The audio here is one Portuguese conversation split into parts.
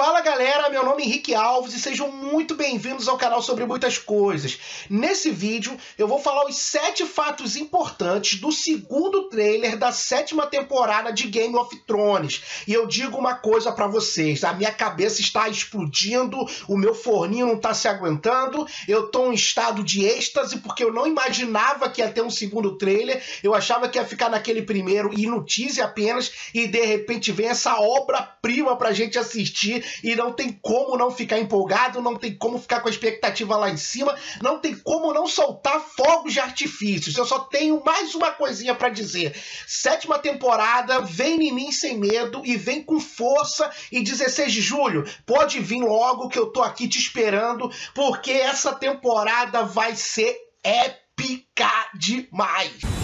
Fala galera, meu nome é Henrique Alves e sejam muito bem-vindos ao canal sobre muitas coisas. Nesse vídeo eu vou falar os sete fatos importantes do segundo trailer da sétima temporada de Game of Thrones. E eu digo uma coisa para vocês, a minha cabeça está explodindo, o meu forninho não tá se aguentando, eu tô em estado de êxtase porque eu não imaginava que ia ter um segundo trailer, eu achava que ia ficar naquele primeiro e no teaser apenas e de repente vem essa obra-prima pra gente assistir e não tem como não ficar empolgado, não tem como ficar com a expectativa lá em cima, não tem como não soltar fogos de artifícios. Eu só tenho mais uma coisinha para dizer. Sétima temporada, vem em mim sem medo e vem com força. E 16 de julho, pode vir logo que eu tô aqui te esperando, porque essa temporada vai ser épica demais.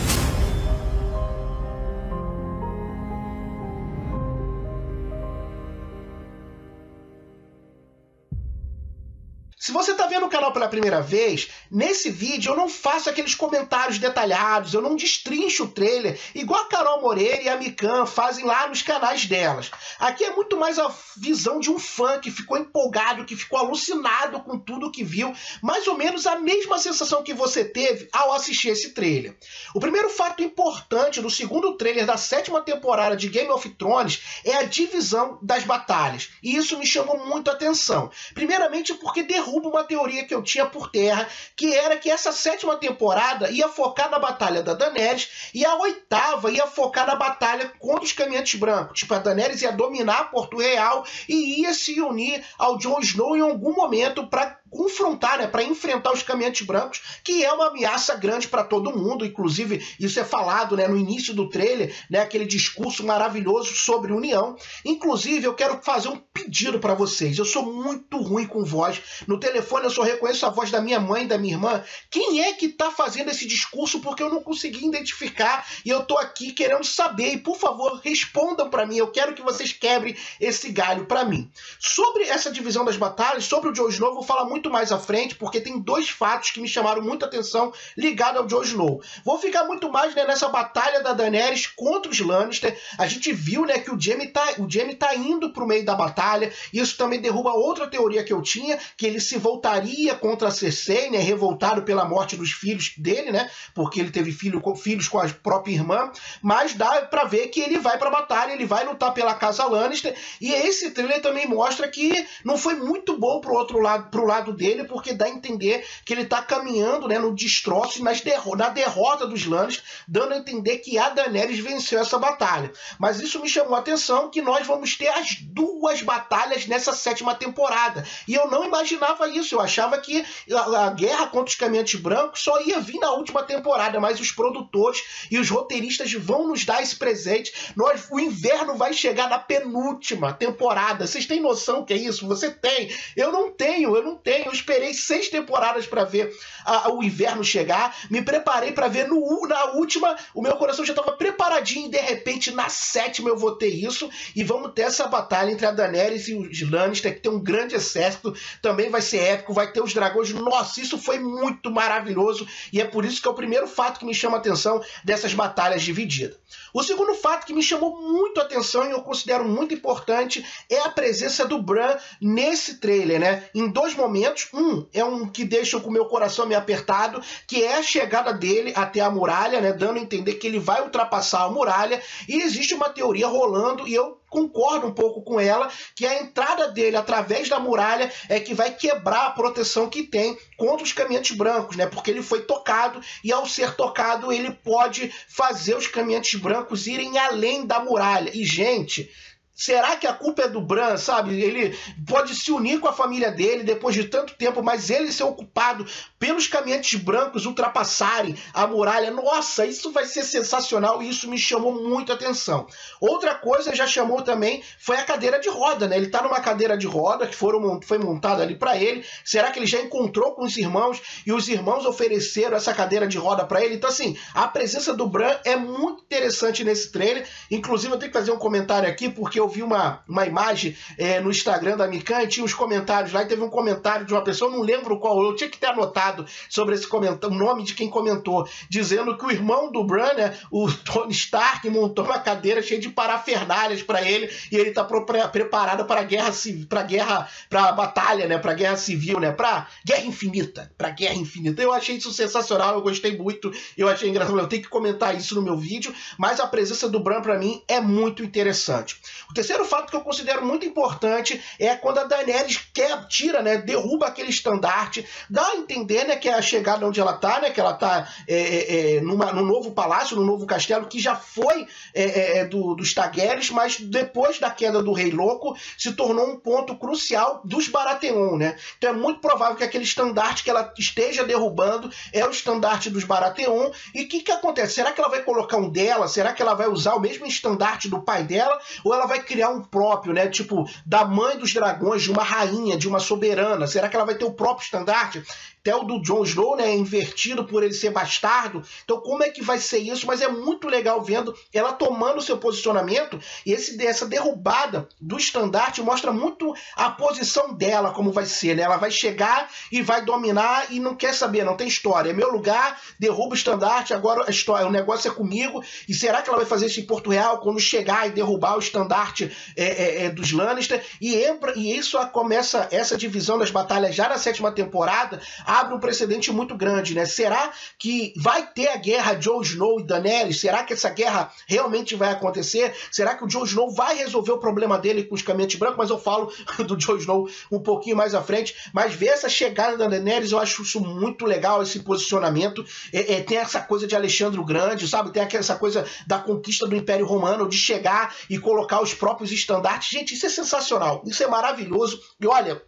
Se você está vendo o canal pela primeira vez, nesse vídeo eu não faço aqueles comentários detalhados, eu não destrincho o trailer, igual a Carol Moreira e a Mikan fazem lá nos canais delas. Aqui é muito mais a visão de um fã que ficou empolgado, que ficou alucinado com tudo que viu, mais ou menos a mesma sensação que você teve ao assistir esse trailer. O primeiro fato importante do segundo trailer da sétima temporada de Game of Thrones é a divisão das batalhas, e isso me chamou muito a atenção. Primeiramente porque derruba derruba uma teoria que eu tinha por terra, que era que essa sétima temporada ia focar na batalha da Daenerys e a oitava ia focar na batalha contra os caminhantes brancos. Tipo, a Daenerys ia dominar Porto Real e ia se unir ao Jon Snow em algum momento para confrontar, né, para enfrentar os caminhantes brancos, que é uma ameaça grande para todo mundo. Inclusive, isso é falado né, no início do trailer, né, aquele discurso maravilhoso sobre união. Inclusive, eu quero fazer um pedido para vocês. Eu sou muito ruim com voz. No telefone eu só reconheço a voz da minha mãe da minha irmã. Quem é que está fazendo esse discurso porque eu não consegui identificar e eu tô aqui querendo saber. E por favor, respondam para mim. Eu quero que vocês quebrem esse galho para mim. Sobre essa divisão das batalhas, sobre o Jon Snow, vou falar muito mais à frente porque tem dois fatos que me chamaram muita atenção ligados ao Jon Snow. Vou ficar muito mais né, nessa batalha da Daenerys contra os Lannister. A gente viu né, que o Jaime tá, o Jaime tá indo pro meio da batalha. Isso também derruba outra teoria que eu tinha, que ele se voltaria contra a Cersei, né, revoltado pela morte dos filhos dele, né, porque ele teve filho, filhos com a própria irmã, mas dá para ver que ele vai para a batalha, ele vai lutar pela casa Lannister, e esse trailer também mostra que não foi muito bom pro outro lado, pro lado dele, porque dá a entender que ele tá caminhando, né, no destroço, nas derro na derrota dos Lannister, dando a entender que a Daenerys venceu essa batalha. Mas isso me chamou a atenção que nós vamos ter as duas batalhas nessa sétima temporada, e eu não imaginava isso. Eu achava que a, a, guerra contra os caminhantes brancos só ia vir na última temporada, mas os produtores e os roteiristas vão nos dar esse presente. Nós, o inverno vai chegar na penúltima temporada. Vocês têm noção que é isso? Você tem. Eu não tenho, eu não tenho. Eu esperei seis temporadas para ver a, o inverno chegar. Me preparei para ver no, na última. O meu coração já estava preparadinho e de repente na sétima eu vou ter isso. E vamos ter essa batalha entre a Daenerys e os Lannister, que tem um grande exército. Também vai ser épico, vai ter os dragões. Nossa, isso foi muito maravilhoso e é por isso que é o primeiro fato que me chama a atenção dessas batalhas divididas. O segundo fato que me chamou muito a atenção e eu considero muito importante é a presença do Bran nesse trailer, né? Em dois momentos. Um é um que deixa com o meu coração me apertado, que é a chegada dele até a muralha, né? Dando a entender que ele vai ultrapassar a muralha. E existe uma teoria rolando e eu concordo um pouco com ela, que a entrada dele através da muralha é que vai quebrar a proteção que tem contra os caminhantes brancos, né? Porque ele foi tocado e ao ser tocado ele pode fazer os caminhantes brancos irem além da muralha. E gente, Será que a culpa é do Bran, sabe? Ele pode se unir com a família dele depois de tanto tempo, mas ele ser ocupado pelos caminhantes brancos ultrapassarem a muralha. Nossa, isso vai ser sensacional e isso me chamou muito atenção. Outra coisa já chamou também foi a cadeira de roda, né? Ele tá numa cadeira de roda que foram, foi montada ali para ele. Será que ele já encontrou com os irmãos e os irmãos ofereceram essa cadeira de roda para ele? Então, assim, a presença do Bran é muito interessante nesse trailer. Inclusive, eu tenho que fazer um comentário aqui porque eu vi uma, uma imagem é, no Instagram da Mikan e tinha uns comentários lá e teve um comentário de uma pessoa, não lembro qual, eu tinha que ter anotado sobre esse comentário, o nome de quem comentou, dizendo que o irmão do Bran, o Tony Stark, montou uma cadeira cheia de parafernálias para ele e ele tá pre, preparado para guerra para guerra, para batalha, né, para guerra civil, né, para guerra infinita, para guerra infinita. Eu achei isso sensacional, eu gostei muito, eu achei engraçado, eu tenho que comentar isso no meu vídeo, mas a presença do Bran para mim é muito interessante. O terceiro fato que eu considero muito importante é quando a Daenerys quer, tira, né, derruba aquele estandarte, dá a entender, né, que é a chegada onde ela tá, né, que ela tá é, é, é numa, num novo palácio, num novo castelo, que já foi é, é, é do, dos Targaryens, mas depois da queda do Rei Louco, se tornou um ponto crucial dos Baratheon, né? Então é muito provável que aquele estandarte que ela esteja derrubando é o estandarte dos Baratheon. E o que, que acontece? Será que ela vai colocar um dela? Será que ela vai usar o mesmo estandarte do pai dela? Ou ela vai criar um próprio, né? Tipo, da mãe dos dragões, de uma rainha, de uma soberana? Será que ela vai ter o próprio estandarte? Até o do Jon Snow, né, é invertido por ele ser bastardo. Então, como é que vai ser isso? Mas é muito legal vendo ela tomando seu posicionamento e esse, essa derrubada do estandarte mostra muito a posição dela, como vai ser, né? Ela vai chegar e vai dominar e não quer saber, não tem história. É meu lugar, derruba o estandarte, agora a história, o negócio é comigo. E será que ela vai fazer isso em Porto Real quando chegar e derrubar o estandarte é, é, é, dos Lannister? E, e isso começa essa divisão das batalhas já na sétima temporada. A abre um precedente muito grande, né? Será que vai ter a guerra Jon Snow e Daenerys? Será que essa guerra realmente vai acontecer? Será que o Jon Snow vai resolver o problema dele com os caminhantes brancos? Mas eu falo do Jon Snow um pouquinho mais à frente. Mas ver essa chegada da Daenerys, eu acho isso muito legal, esse posicionamento. É, é, tem essa coisa de Alexandre o Grande, sabe? Tem essa coisa da conquista do Império Romano, de chegar e colocar os próprios estandartes. Gente, isso é sensacional. Isso é maravilhoso. E olha,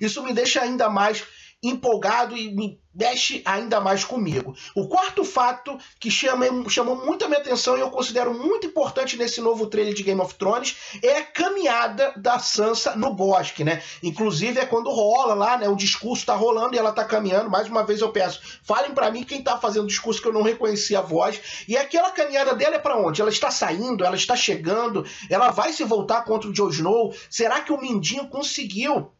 isso me deixa ainda mais empolgado e me mexe ainda mais comigo. O quarto fato que chama, chamou muito a minha atenção e eu considero muito importante nesse novo trailer de Game of Thrones é a caminhada da Sansa no bosque, né? Inclusive é quando rola lá, né? O discurso tá rolando e ela tá caminhando. Mais uma vez eu peço, falem para mim quem tá fazendo o discurso que eu não reconheci a voz. E aquela caminhada dela é para onde? Ela está saindo, ela está chegando, ela vai se voltar contra o Jon Snow. Será que o Mindinho conseguiu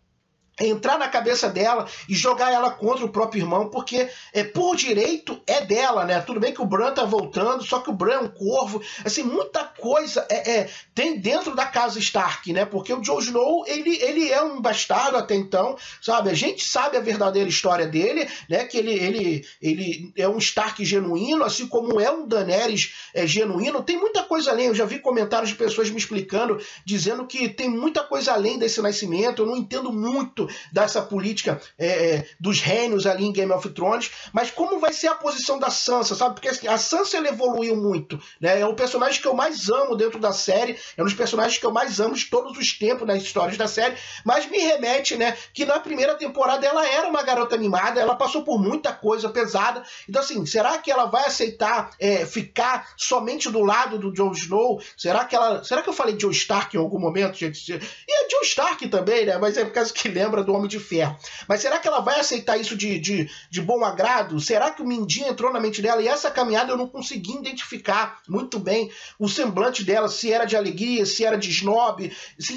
entrar na cabeça dela e jogar ela contra o próprio irmão, porque é por direito é dela, né? Tudo bem que o Bran tá voltando, só que o Bran é um corvo, assim, muita coisa é, é tem dentro da casa Stark, né? Porque o Jon Snow, ele, ele é um bastardo até então, sabe? A gente sabe a verdadeira história dele, né? Que ele, ele, ele é um Stark genuíno, assim como é um Daenerys é, genuíno. Tem muita coisa além, eu já vi comentários de pessoas me explicando, dizendo que tem muita coisa além desse nascimento, eu não entendo muito dessa política é, é, dos reinos ali em Game of Thrones, mas como vai ser a posição da Sansa, sabe? Porque assim, a Sansa ela evoluiu muito, né? É o personagem que eu mais amo dentro da série, é um dos personagens que eu mais amo de todos os tempos nas histórias da série, mas me remete, né, que na primeira temporada ela era uma garota animada, ela passou por muita coisa pesada, então assim, será que ela vai aceitar é, ficar somente do lado do Jon Snow? Será que ela, será que eu falei Jon Stark em algum momento, gente? E é Jon Stark também, né? Mas é por causa que lembra do Homem de Ferro. Mas será que ela vai aceitar isso de, de, de bom agrado? Será que o Mindinho entrou na mente dela? E essa caminhada eu não consegui identificar muito bem o semblante dela, se era de alegria, se era de snob.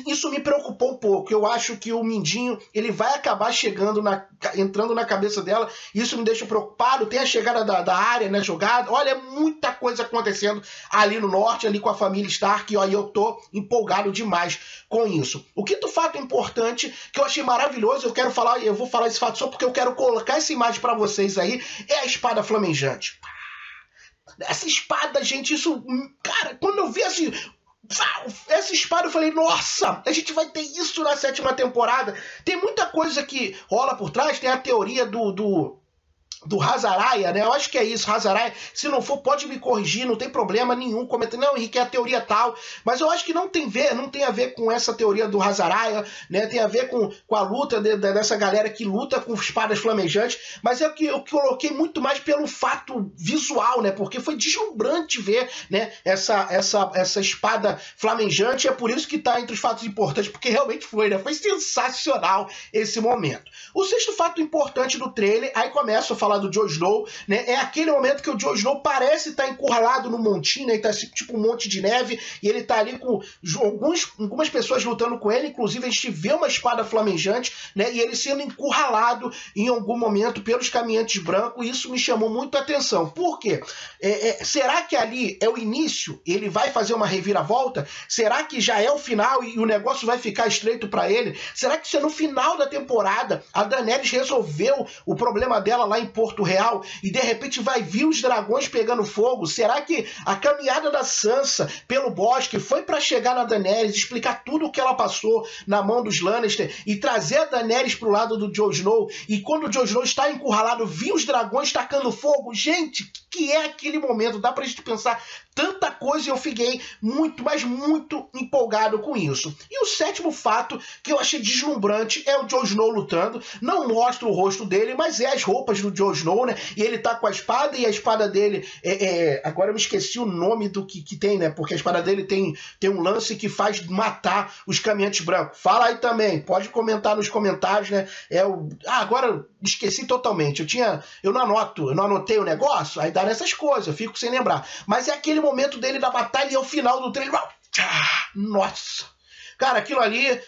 Isso me preocupou um pouco. Eu acho que o Mindinho ele vai acabar chegando na, entrando na cabeça dela. Isso me deixa preocupado. Tem a chegada da, da área, né? Jogada. Olha, muita coisa acontecendo ali no norte, ali com a família Stark. E aí eu tô empolgado demais com isso. O quinto fato importante que eu achei maravilhoso maravilhoso. Eu quero falar, eu vou falar esse fato só porque eu quero colocar essa imagem para vocês aí. É a espada flamejante. Essa espada, gente, isso. Cara, quando eu vi assim. Essa espada eu falei, nossa, a gente vai ter isso na sétima temporada. Tem muita coisa que rola por trás, tem a teoria do, do do Hazaraia, né? Eu acho que é isso, Hazaraia. Se não for, pode me corrigir, não tem problema nenhum. Comenta, não, Henrique, é a teoria tal. Mas eu acho que não tem, ver, não tem a ver com essa teoria do Hazaraia, né? Tem a ver com, com a luta de, de, dessa galera que luta com espadas flamejantes. Mas é que eu coloquei muito mais pelo fato visual, né? Porque foi deslumbrante ver, né? Essa, essa, essa espada flamejante. É por isso que tá entre os fatos importantes, porque realmente foi, né? Foi sensacional esse momento. O sexto fato importante do trailer, aí começa a falar do Jon Snow, né? É aquele momento que o Jon Snow parece estar tá encurralado no montinho, né? E tá tipo um monte de neve, e ele tá ali com alguns, algumas pessoas lutando com ele, inclusive a gente vê uma espada flamejante, né? E ele sendo encurralado em algum momento pelos caminhantes brancos, e isso me chamou muito a atenção. Por quê? É, é, será que ali é o início? Ele vai fazer uma reviravolta? Será que já é o final e o negócio vai ficar estreito para ele? Será que se é no final da temporada a Daenerys resolveu o problema dela lá em Porto Real e de repente vai vir os dragões pegando fogo? Será que a caminhada da Sansa pelo bosque foi para chegar na Daenerys, explicar tudo o que ela passou na mão dos Lannister e trazer a Daenerys pro lado do Jon Snow? E quando o Jon Snow está encurralado, vir os dragões tacando fogo? Gente, que é aquele momento? Dá pra gente pensar tanta coisa e eu fiquei muito, mas muito empolgado com isso. E o sétimo fato que eu achei deslumbrante é o Jon Snow lutando. Não mostra o rosto dele, mas é as roupas do Jon Snow, né? E ele tá com a espada e a espada dele é, é... agora eu me esqueci o nome do que, que tem, né? Porque a espada dele tem, tem um lance que faz matar os caminhantes brancos. Fala aí também, pode comentar nos comentários, né? É o ah, agora esqueci totalmente. Eu tinha eu não anoto, eu não anotei o negócio, aí dá nessas coisas, eu fico sem lembrar. Mas é aquele momento dele da batalha e é o final do trailer. Nossa! Cara, aquilo ali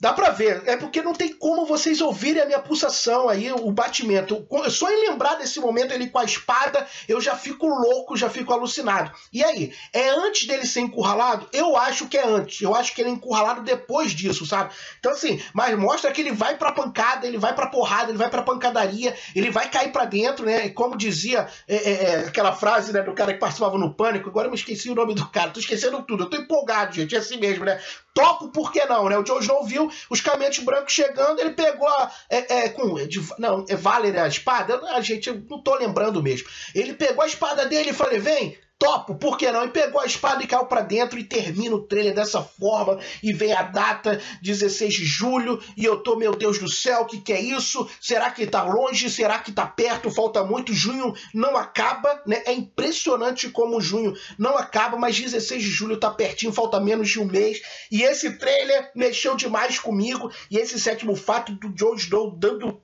Dá pra ver. É porque não tem como vocês ouvirem a minha pulsação aí, o batimento. Só em lembrar desse momento ele com a espada, eu já fico louco, já fico alucinado. E aí, é antes dele ser encurralado? Eu acho que é antes. Eu acho que ele é encurralado depois disso, sabe? Então, assim, mas mostra que ele vai pra pancada, ele vai pra porrada, ele vai pra pancadaria, ele vai cair pra dentro, né? Como dizia é, é, é, aquela frase né, do cara que participava no Pânico, agora eu me esqueci o nome do cara, tô esquecendo tudo. Eu tô empolgado, gente, é assim mesmo, né? Topo, por que não, né? O Joe Snow viu os caminhantes brancos chegando, ele pegou a. É, é, com, não, é Valer a espada? A gente, eu não tô lembrando mesmo. Ele pegou a espada dele e falou: vem, topo, por que não? E pegou a espada e caiu para dentro e termina o trailer dessa forma. E vem a data, 16 de julho, e eu tô, meu Deus do céu, o que, que é isso? Será que tá longe? Será que tá perto? Falta muito. Junho não acaba, né? É impressionante como junho não acaba, mas 16 de julho tá pertinho, falta menos de um mês. E esse trailer mexeu demais comigo. E esse sétimo fato do Jon Snow dando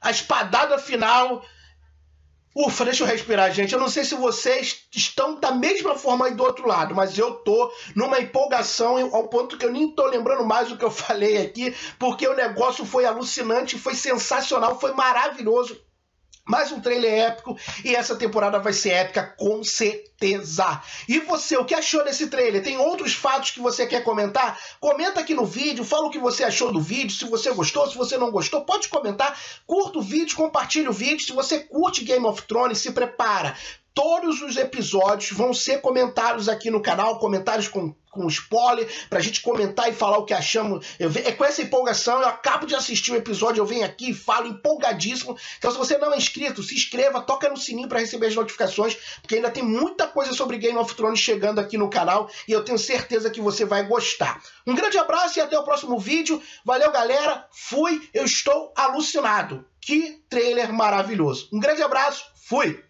a espadada final Ufa, deixa eu respirar, gente. Eu não sei se vocês estão da mesma forma aí do outro lado, mas eu tô numa empolgação ao ponto que eu nem tô lembrando mais o que eu falei aqui, porque o negócio foi alucinante, foi sensacional, foi maravilhoso. Mais um trailer épico e essa temporada vai ser épica com certeza. E você, o que achou desse trailer? Tem outros fatos que você quer comentar? Comenta aqui no vídeo, fala o que você achou do vídeo, se você gostou, se você não gostou, pode comentar. Curta o vídeo, compartilhe o vídeo. Se você curte Game of Thrones, se prepara. Todos os episódios vão ser comentários aqui no canal, comentários com com spoiler, pra gente comentar e falar o que achamos. Eu, é com essa empolgação, eu acabo de assistir o episódio, eu venho aqui e falo empolgadíssimo. Então, se você não é inscrito, se inscreva, toca no sininho para receber as notificações, porque ainda tem muita coisa sobre Game of Thrones chegando aqui no canal e eu tenho certeza que você vai gostar. Um grande abraço e até o próximo vídeo. Valeu, galera. Fui, eu estou alucinado. Que trailer maravilhoso. Um grande abraço, fui!